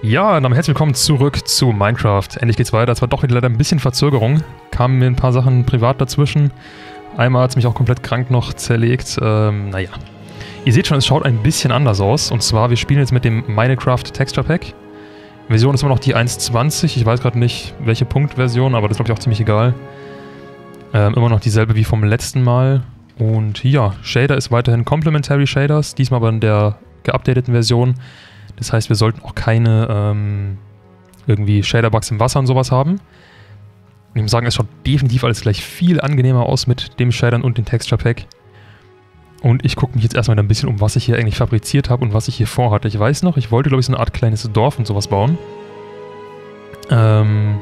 Ja, dann herzlich willkommen zurück zu Minecraft. Endlich geht's weiter. Es war doch wieder leider ein bisschen Verzögerung. Kamen mir ein paar Sachen privat dazwischen. Einmal hat es mich auch komplett krank noch zerlegt. Ähm, naja. Ihr seht schon, es schaut ein bisschen anders aus. Und zwar, wir spielen jetzt mit dem Minecraft Texture Pack. Version ist immer noch die 1.20. Ich weiß gerade nicht, welche Punktversion, aber das ist glaube ich auch ziemlich egal. Ähm, immer noch dieselbe wie vom letzten Mal. Und ja, Shader ist weiterhin Complementary Shaders, diesmal aber in der geupdateten Version. Das heißt, wir sollten auch keine ähm, irgendwie Shader-Bugs im Wasser und sowas haben. Ich muss sagen, es schaut definitiv alles gleich viel angenehmer aus mit dem Shadern und dem Texture Pack. Und ich gucke mich jetzt erstmal ein bisschen um, was ich hier eigentlich fabriziert habe und was ich hier vorhatte. Ich weiß noch, ich wollte, glaube ich, so eine Art kleines Dorf und sowas bauen. Ähm,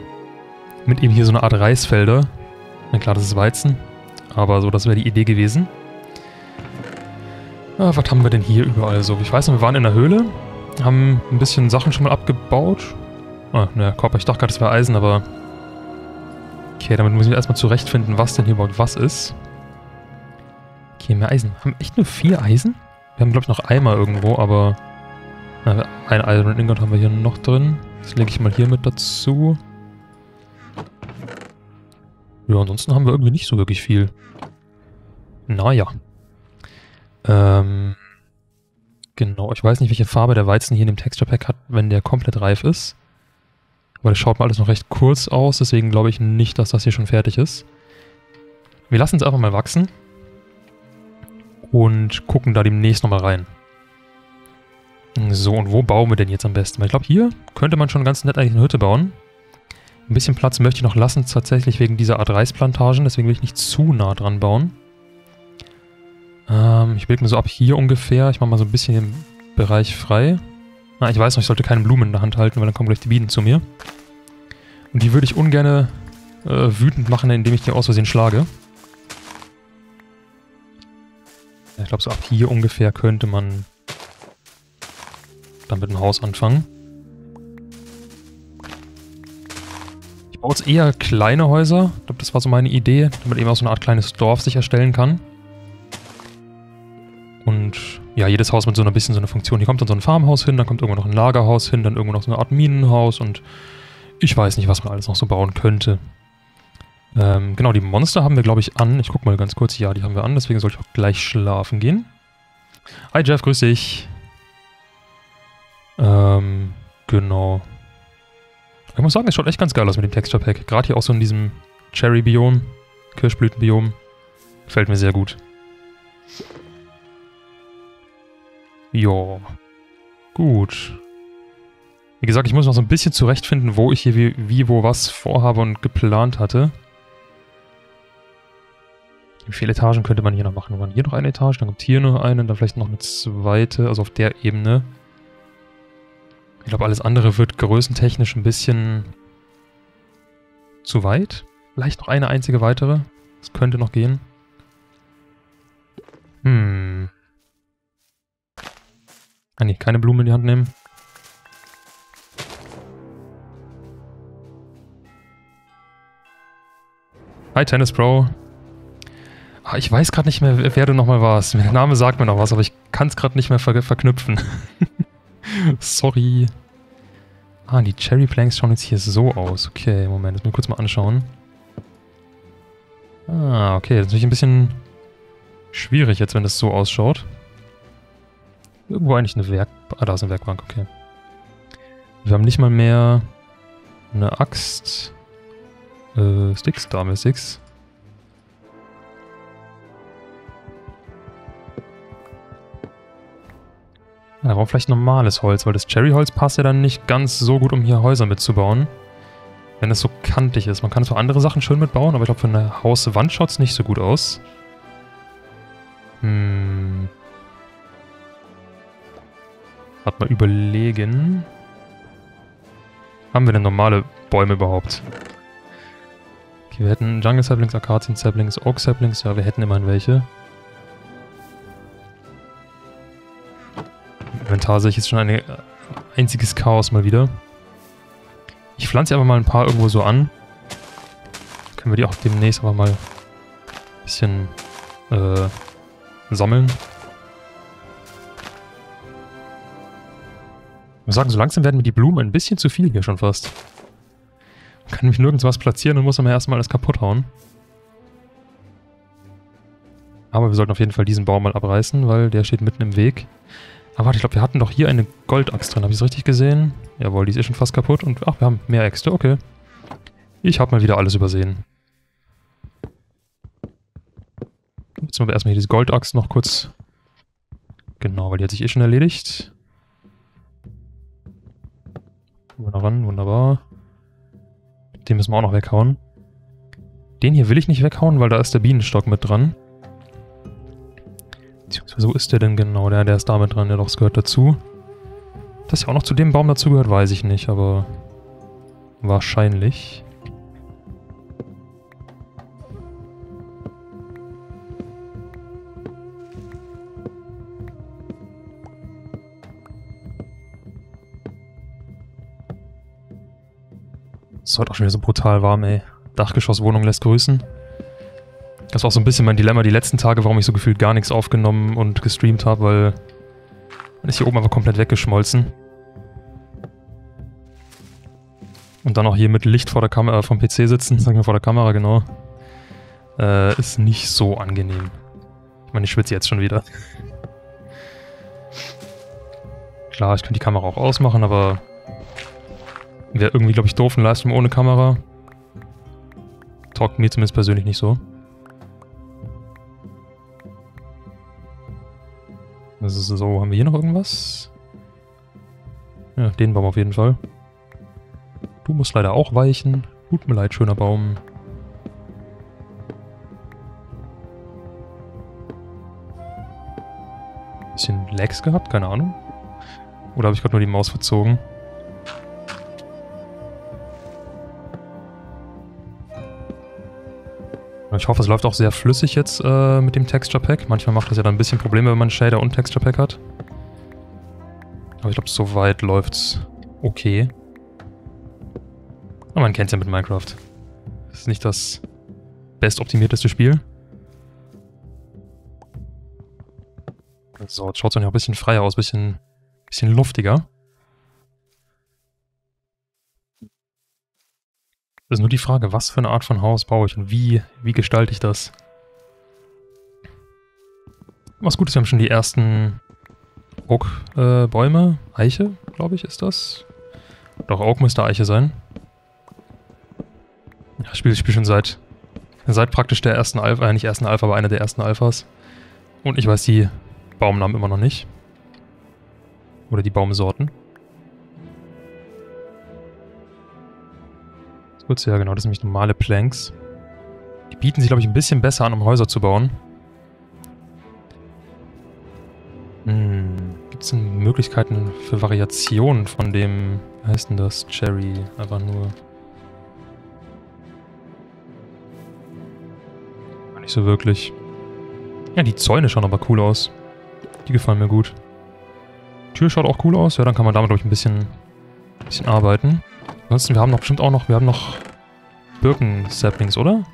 mit eben hier so eine Art Reisfelder. Na klar, das ist Weizen. Aber so, das wäre die Idee gewesen. Ah, was haben wir denn hier überall so? Ich weiß noch, wir waren in der Höhle. Haben ein bisschen Sachen schon mal abgebaut. Ah, ne, Kopper, ich dachte gerade, das wäre Eisen, aber... Okay, damit muss ich erstmal zurechtfinden, was denn hier überhaupt was ist. Okay, mehr Eisen. Haben wir echt nur vier Eisen? Wir haben, glaube ich, noch Eimer irgendwo, aber... Na, ein Iron Ingot haben wir hier noch drin. Das lege ich mal hier mit dazu. Ja, ansonsten haben wir irgendwie nicht so wirklich viel. Naja. Ähm... Genau, ich weiß nicht, welche Farbe der Weizen hier in dem Texture Pack hat, wenn der komplett reif ist. Aber das schaut mal alles noch recht kurz aus, deswegen glaube ich nicht, dass das hier schon fertig ist. Wir lassen es einfach mal wachsen. Und gucken da demnächst nochmal rein. So, und wo bauen wir denn jetzt am besten? Ich glaube, hier könnte man schon ganz nett eigentlich eine Hütte bauen. Ein bisschen Platz möchte ich noch lassen, tatsächlich wegen dieser Art Reisplantagen. Deswegen will ich nicht zu nah dran bauen. Ähm, ich bilde mir so ab hier ungefähr. Ich mache mal so ein bisschen den Bereich frei. Ah, ich weiß noch, ich sollte keine Blumen in der Hand halten, weil dann kommen gleich die Bienen zu mir. Und die würde ich ungern äh, wütend machen, indem ich die aus Versehen schlage. Ich glaube, so ab hier ungefähr könnte man dann mit dem Haus anfangen. Ich baue jetzt eher kleine Häuser. Ich glaube, das war so meine Idee, damit eben auch so eine Art kleines Dorf sich erstellen kann. Und ja, jedes Haus mit so ein bisschen so einer Funktion. Hier kommt dann so ein Farmhaus hin, dann kommt irgendwo noch ein Lagerhaus hin, dann irgendwo noch so eine Art Minenhaus und ich weiß nicht, was man alles noch so bauen könnte. Ähm, genau, die Monster haben wir, glaube ich, an. Ich gucke mal ganz kurz. Ja, die haben wir an, deswegen sollte ich auch gleich schlafen gehen. Hi Jeff, grüß dich. Ähm, genau. Ich muss sagen, es schaut echt ganz geil aus mit dem Texture Pack. Gerade hier auch so in diesem Cherry-Biom, Kirschblüten-Biom. Gefällt mir sehr gut. Ja. Gut. Wie gesagt, ich muss noch so ein bisschen zurechtfinden, wo ich hier wie, wie wo was vorhabe und geplant hatte. Wie viele Etagen könnte man hier noch machen? Wir hier noch eine Etage, dann kommt hier noch eine, dann vielleicht noch eine zweite, also auf der Ebene. Ich glaube, alles andere wird größentechnisch ein bisschen zu weit. Vielleicht noch eine einzige weitere. Das könnte noch gehen. Hm. Ah nee, keine Blume in die Hand nehmen. Hi Tennis Pro. Ah, ich weiß gerade nicht mehr, wer du nochmal warst. Der Name sagt mir noch was, aber ich kann es gerade nicht mehr ver verknüpfen. Sorry. Ah, die Cherry Planks schauen jetzt hier so aus. Okay, Moment, das muss ich kurz mal anschauen. Ah, okay, das ist natürlich ein bisschen schwierig jetzt, wenn das so ausschaut. Irgendwo eigentlich eine Werk... Ah, da ist eine Werkbank, okay. Wir haben nicht mal mehr eine Axt. Äh, Sticks, da haben wir Sticks. Da brauchen wir vielleicht normales Holz, weil das Cherryholz passt ja dann nicht ganz so gut, um hier Häuser mitzubauen. Wenn es so kantig ist. Man kann zwar andere Sachen schön mitbauen, aber ich glaube, für eine Hauswand schaut es nicht so gut aus. Warte mal überlegen. Haben wir denn normale Bäume überhaupt? Okay, wir hätten Jungle Saplings, Akazien Saplings, Oak Saplings. Ja, wir hätten immerhin welche. Inventar sehe ich jetzt schon ein einziges Chaos mal wieder. Ich pflanze einfach mal ein paar irgendwo so an. Können wir die auch demnächst aber mal ein bisschen äh, sammeln. Ich muss sagen, so langsam werden mir die Blumen ein bisschen zu viel hier schon fast. Man kann nämlich nirgends was platzieren und muss immer erstmal alles kaputt hauen. Aber wir sollten auf jeden Fall diesen Baum mal abreißen, weil der steht mitten im Weg. Aber warte, ich glaube, wir hatten doch hier eine Goldaxt drin. Habe ich es richtig gesehen? Jawohl, die ist eh schon fast kaputt. Und ach, wir haben mehr Äxte. Okay. Ich habe mal wieder alles übersehen. Jetzt machen wir erstmal hier diese Goldaxt noch kurz. Genau, weil die hat sich eh schon erledigt. Wunderbar, wunderbar. Den müssen wir auch noch weghauen. Den hier will ich nicht weghauen, weil da ist der Bienenstock mit dran. Beziehungsweise, wo ist der denn genau? Der, der ist da mit dran, der doch, es gehört dazu. Dass ja auch noch zu dem Baum dazu gehört, weiß ich nicht, aber wahrscheinlich. Ist heute auch schon wieder so brutal warm, ey. Dachgeschosswohnung lässt grüßen. Das war auch so ein bisschen mein Dilemma die letzten Tage, warum ich so gefühlt gar nichts aufgenommen und gestreamt habe, weil man ist hier oben einfach komplett weggeschmolzen. Und dann auch hier mit Licht vor der Kamera, äh, vom PC sitzen, sagen wir vor der Kamera, genau. Äh, ist nicht so angenehm. Ich meine, ich schwitze jetzt schon wieder. Klar, ich könnte die Kamera auch ausmachen, aber wäre irgendwie, glaube ich, doof, ein Livestream ohne Kamera. Taugt mir zumindest persönlich nicht so. Das ist so, haben wir hier noch irgendwas? Ja, den Baum auf jeden Fall. Du musst leider auch weichen. Tut mir leid, schöner Baum. Bisschen Lags gehabt, keine Ahnung. Oder habe ich gerade nur die Maus verzogen? Ich hoffe, es läuft auch sehr flüssig jetzt äh, mit dem Texture Pack. Manchmal macht das ja dann ein bisschen Probleme, wenn man Shader und Texture Pack hat. Aber ich glaube, soweit läuft's okay. Aber man kennt es ja mit Minecraft. Das ist nicht das bestoptimierteste Spiel. So, jetzt schaut es auch ein bisschen freier aus, ein bisschen, bisschen luftiger. Das ist nur die Frage, was für eine Art von Haus baue ich und wie, wie gestalte ich das? Was gut ist, wir haben schon die ersten Oak-Bäume. Äh, Eiche, glaube ich, ist das. Doch, Oak müsste Eiche sein. Ja, ich spiele Spiel schon seit, seit praktisch der ersten Alpha, äh, nicht ersten Alpha, aber einer der ersten Alphas. Und ich weiß die Baumnamen immer noch nicht. Oder die Baumsorten. Kurz, ja genau, das sind nämlich normale Planks. Die bieten sich, glaube ich, ein bisschen besser an, um Häuser zu bauen. Hm, gibt es denn Möglichkeiten für Variationen von dem, wie heißt denn das, Cherry, einfach nur... Nicht so wirklich. Ja, die Zäune schauen aber cool aus. Die gefallen mir gut. Tür schaut auch cool aus. Ja, dann kann man damit, glaube ich, ein bisschen, ein bisschen arbeiten. Ansonsten, wir haben noch bestimmt auch noch, wir haben noch Birken-Saplings, oder?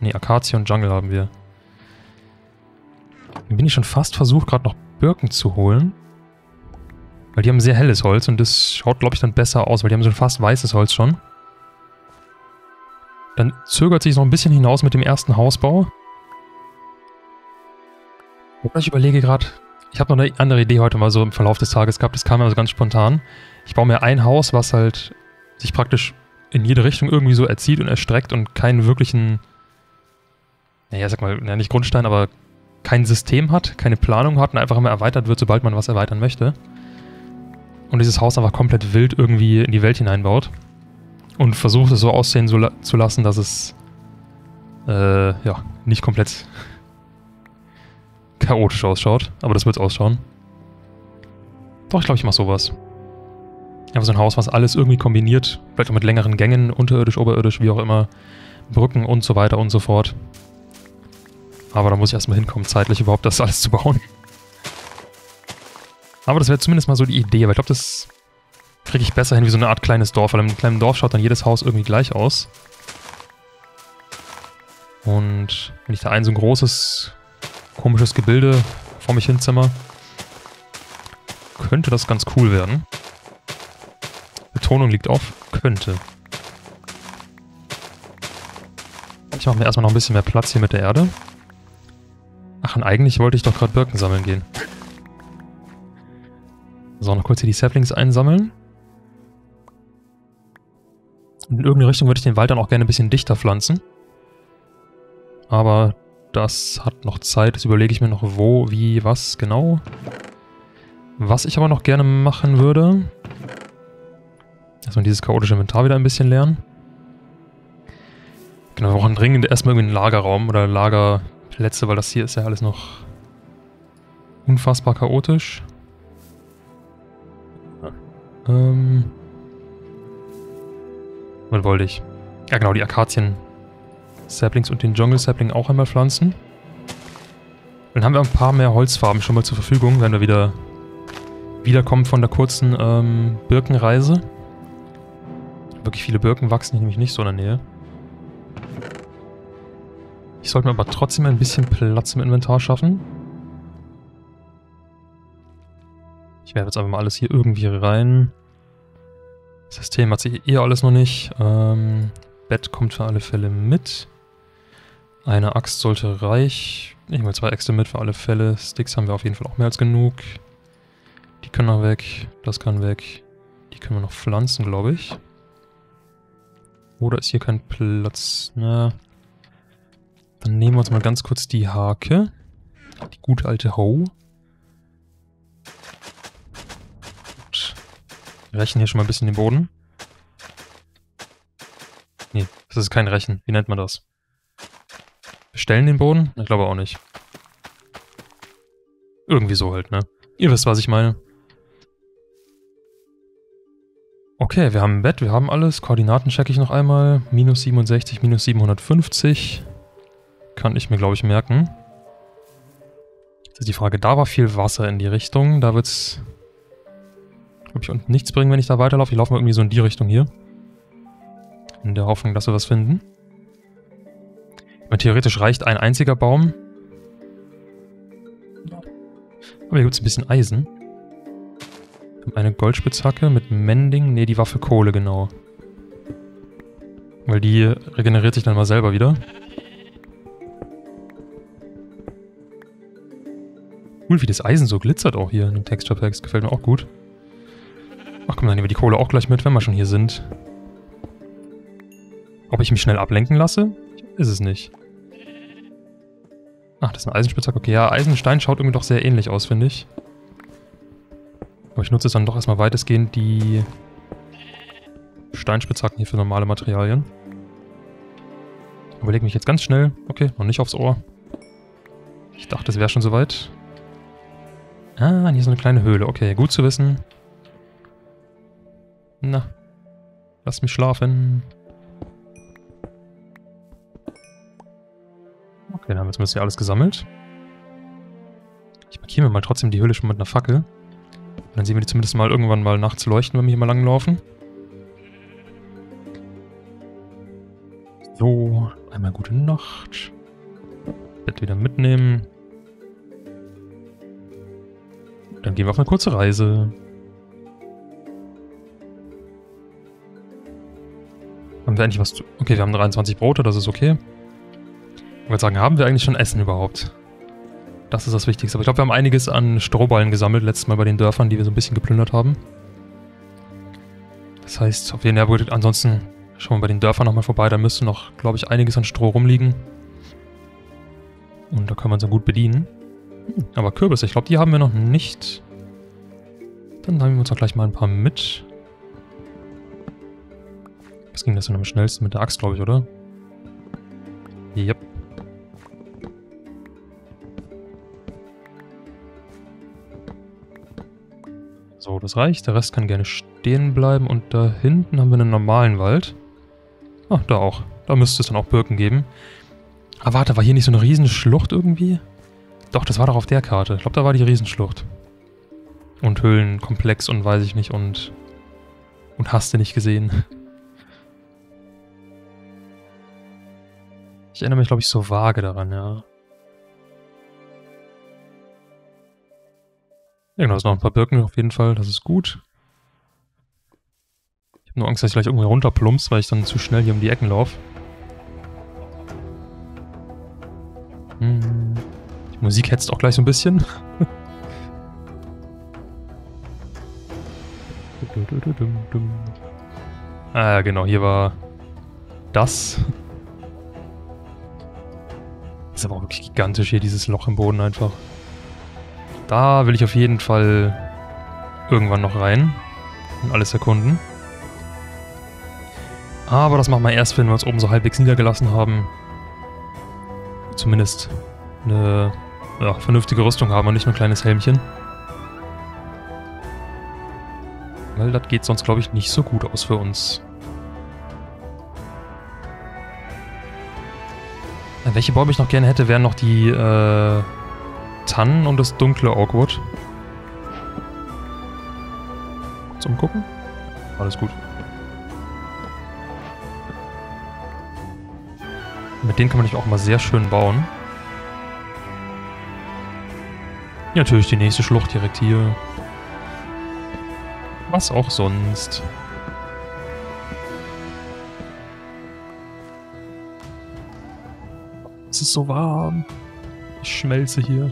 Ne, Akazie und Jungle haben wir. Dann bin ich schon fast versucht, gerade noch Birken zu holen. Weil die haben sehr helles Holz und das schaut, glaube ich, dann besser aus, weil die haben so ein fast weißes Holz schon. Dann zögert sich noch ein bisschen hinaus mit dem ersten Hausbau. Oder ich überlege gerade, ich habe noch eine andere Idee heute mal so im Verlauf des Tages gehabt, das kam mir so ganz spontan. Ich baue mir ein Haus, was halt sich praktisch in jede Richtung irgendwie so erzieht und erstreckt und keinen wirklichen, naja, sag mal, ja, nicht Grundstein, aber kein System hat, keine Planung hat und einfach immer erweitert wird, sobald man was erweitern möchte. Und dieses Haus einfach komplett wild irgendwie in die Welt hineinbaut. Und versucht es so aussehen so la zu lassen, dass es äh, ja, nicht komplett chaotisch ausschaut. Aber das wird es ausschauen. Doch, ich glaube, ich mache sowas. Einfach so ein Haus, was alles irgendwie kombiniert. Vielleicht auch mit längeren Gängen, unterirdisch, oberirdisch, wie auch immer. Brücken und so weiter und so fort. Aber da muss ich erstmal hinkommen, zeitlich überhaupt das alles zu bauen. Aber das wäre zumindest mal so die Idee, weil ich glaube, das kriege ich besser hin wie so eine Art kleines Dorf, weil im kleinen Dorf schaut dann jedes Haus irgendwie gleich aus. Und wenn ich da ein so ein großes, komisches Gebilde vor mich hinzimmer, könnte das ganz cool werden. Betonung liegt auf könnte. Ich mache mir erstmal noch ein bisschen mehr Platz hier mit der Erde. Ach, und eigentlich wollte ich doch gerade Birken sammeln gehen. So, noch kurz hier die Saplings einsammeln. In irgendeine Richtung würde ich den Wald dann auch gerne ein bisschen dichter pflanzen. Aber das hat noch Zeit. Das überlege ich mir noch, wo, wie, was genau. Was ich aber noch gerne machen würde... Erstmal dieses chaotische Inventar wieder ein bisschen lernen. Genau, wir brauchen dringend erstmal irgendwie einen Lagerraum oder Lagerplätze, weil das hier ist ja alles noch unfassbar chaotisch. Ähm... Was wollte ich? Ja genau, die Akazien Saplings und den Jungle Sapling auch einmal pflanzen. Dann haben wir ein paar mehr Holzfarben schon mal zur Verfügung, wenn wir wieder wiederkommen von der kurzen ähm, Birkenreise. Wirklich viele Birken wachsen hier nämlich nicht so in der Nähe. Ich sollte mir aber trotzdem ein bisschen Platz im Inventar schaffen. Ich werfe jetzt einfach mal alles hier irgendwie rein. System hat sich eh alles noch nicht. Ähm, Bett kommt für alle Fälle mit. Eine Axt sollte reich. Ich mal zwei Äxte mit für alle Fälle. Sticks haben wir auf jeden Fall auch mehr als genug. Die können noch weg. Das kann weg. Die können wir noch pflanzen, glaube ich. Oder ist hier kein Platz? Na. Dann nehmen wir uns mal ganz kurz die Hake. Die gute alte Hoe. Rechen hier schon mal ein bisschen den Boden. Nee, das ist kein Rechen. Wie nennt man das? Bestellen den Boden? Ich glaube auch nicht. Irgendwie so halt, ne? Ihr wisst, was ich meine. Okay, wir haben ein Bett, wir haben alles. Koordinaten checke ich noch einmal. Minus 67, minus 750. Kann ich mir, glaube ich, merken. Jetzt ist die Frage, da war viel Wasser in die Richtung. Da wird's glaube ich, und nichts bringen, wenn ich da weiterlaufe. Ich laufe mal irgendwie so in die Richtung hier. In der Hoffnung, dass wir was finden. Meine, theoretisch reicht ein einziger Baum. Aber hier gibt es ein bisschen Eisen. Eine Goldspitzhacke mit Mending. Ne, die war für Kohle, genau. Weil die regeneriert sich dann mal selber wieder. Cool, wie das Eisen so glitzert auch hier in den Texture Packs. Gefällt mir auch gut. Ach komm, dann nehmen wir die Kohle auch gleich mit, wenn wir schon hier sind. Ob ich mich schnell ablenken lasse? Ist es nicht. Ach, das ist eine Eisenspitzhacke. Okay, ja, Eisenstein schaut irgendwie doch sehr ähnlich aus, finde ich. Aber ich nutze dann doch erstmal weitestgehend die Steinspitzhacken hier für normale Materialien. Überlege mich jetzt ganz schnell. Okay, noch nicht aufs Ohr. Ich dachte, es wäre schon soweit. Ah, hier ist eine kleine Höhle. Okay, gut zu wissen. Na. Lass mich schlafen. Okay, dann haben wir zumindest hier alles gesammelt. Ich markiere mir mal trotzdem die Höhle schon mit einer Fackel. Und dann sehen wir die zumindest mal irgendwann mal nachts leuchten, wenn wir hier mal langlaufen. So, einmal gute Nacht. Bett wieder mitnehmen. Dann gehen wir auf eine kurze Reise. Haben wir eigentlich was zu... Okay, wir haben 23 Brote, das ist okay. Ich wollte sagen, haben wir eigentlich schon Essen überhaupt? Das ist das Wichtigste. Aber ich glaube, wir haben einiges an Strohballen gesammelt, letztes Mal bei den Dörfern, die wir so ein bisschen geplündert haben. Das heißt, auf jeden Fall, ansonsten schauen wir bei den Dörfern nochmal vorbei. Da müsste noch, glaube ich, einiges an Stroh rumliegen. Und da kann man so gut bedienen. Aber Kürbisse, ich glaube, die haben wir noch nicht. Dann nehmen wir uns doch gleich mal ein paar mit. Was ging das denn am schnellsten mit der Axt, glaube ich, oder? Yep. So, das reicht. Der Rest kann gerne stehen bleiben. Und da hinten haben wir einen normalen Wald. Ah, da auch. Da müsste es dann auch Birken geben. Ah, warte, war hier nicht so eine Riesenschlucht irgendwie? Doch, das war doch auf der Karte. Ich glaube, da war die Riesenschlucht. Und Höhlenkomplex und weiß ich nicht und... Und hast du nicht gesehen. Ich erinnere mich, glaube ich, so vage daran, ja. Ja, genau, es noch ein paar Birken auf jeden Fall, das ist gut. Nur Angst, dass ich gleich irgendwo runterplumpst, weil ich dann zu schnell hier um die Ecken laufe. Hm. Die Musik hetzt auch gleich so ein bisschen. ah, genau, hier war das. Ist aber auch wirklich gigantisch hier, dieses Loch im Boden einfach. Da will ich auf jeden Fall irgendwann noch rein und alles erkunden. Aber das machen wir erst, wenn wir uns oben so halbwegs niedergelassen haben. Zumindest eine ja, vernünftige Rüstung haben und nicht nur ein kleines Helmchen. Weil das geht sonst, glaube ich, nicht so gut aus für uns. Welche Bäume ich noch gerne hätte, wären noch die äh, Tannen und das dunkle Oakwood. Zum Gucken? Alles gut. Mit denen kann man nämlich auch mal sehr schön bauen. Natürlich die nächste Schlucht direkt hier. Was auch sonst. Es ist so warm. Ich schmelze hier.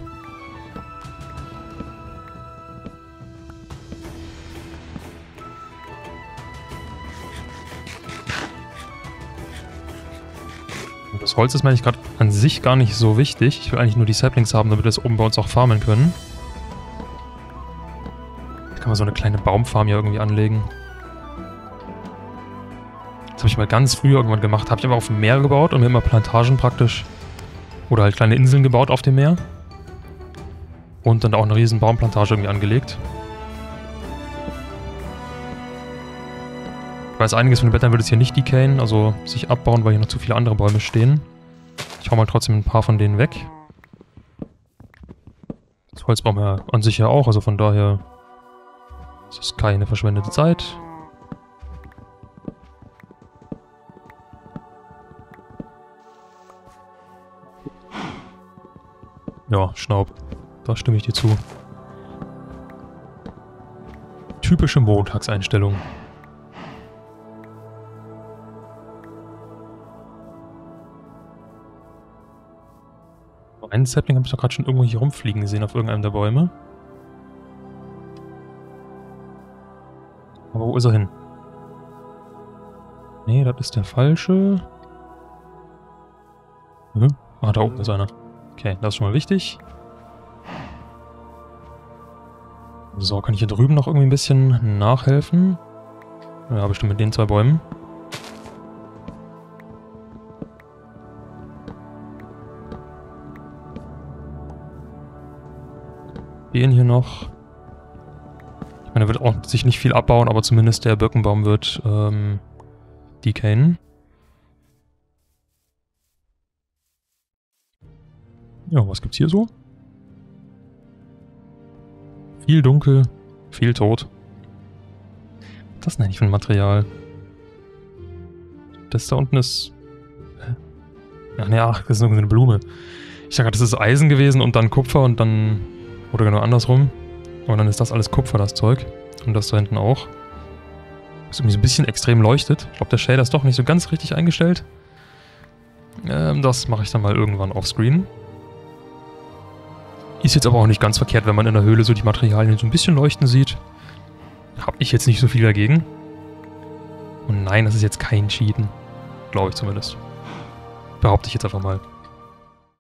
Das Holz ist mir eigentlich gerade an sich gar nicht so wichtig. Ich will eigentlich nur die Saplings haben, damit wir es oben bei uns auch farmen können. Jetzt kann man so eine kleine Baumfarm hier irgendwie anlegen. Das habe ich mal ganz früh irgendwann gemacht. Habe ich aber auf dem Meer gebaut und mir immer Plantagen praktisch oder halt kleine Inseln gebaut auf dem Meer. Und dann auch eine riesen Baumplantage irgendwie angelegt. Ich weiß, einiges von den Blättern wird es hier nicht decayen, also sich abbauen, weil hier noch zu viele andere Bäume stehen. Ich hau mal trotzdem ein paar von denen weg. Das Holz brauchen wir an sich ja auch, also von daher ist es keine verschwendete Zeit. Ja, Schnaub. Da stimme ich dir zu. Typische Montagseinstellung. Einen Sapling habe ich doch gerade schon irgendwo hier rumfliegen gesehen auf irgendeinem der Bäume. Aber wo ist er hin? Nee, das ist der falsche. Hm? Ah, da oben ist einer. Okay, das ist schon mal wichtig. So, kann ich hier drüben noch irgendwie ein bisschen nachhelfen? Ja, bestimmt mit den zwei Bäumen. Den hier noch. Ich meine, er wird auch sich nicht viel abbauen, aber zumindest der Birkenbaum wird ähm, decayen. Ja, was gibt's hier so? Viel dunkel, viel tot. Was ist das denn eigentlich für ein Material? Das da unten ist... Ach ne, ach, das ist nur eine Blume. Ich dachte, das ist Eisen gewesen und dann Kupfer und dann oder genau andersrum. Und dann ist das alles Kupfer, das Zeug. Und das da hinten auch. Was irgendwie so ein bisschen extrem leuchtet. Ich glaube, der Shader ist doch nicht so ganz richtig eingestellt. Ähm, das mache ich dann mal irgendwann offscreen. Ist jetzt aber auch nicht ganz verkehrt, wenn man in der Höhle so die Materialien so ein bisschen leuchten sieht. Habe ich jetzt nicht so viel dagegen. Und nein, das ist jetzt kein Cheaten. Glaube ich zumindest. Behaupte ich jetzt einfach mal.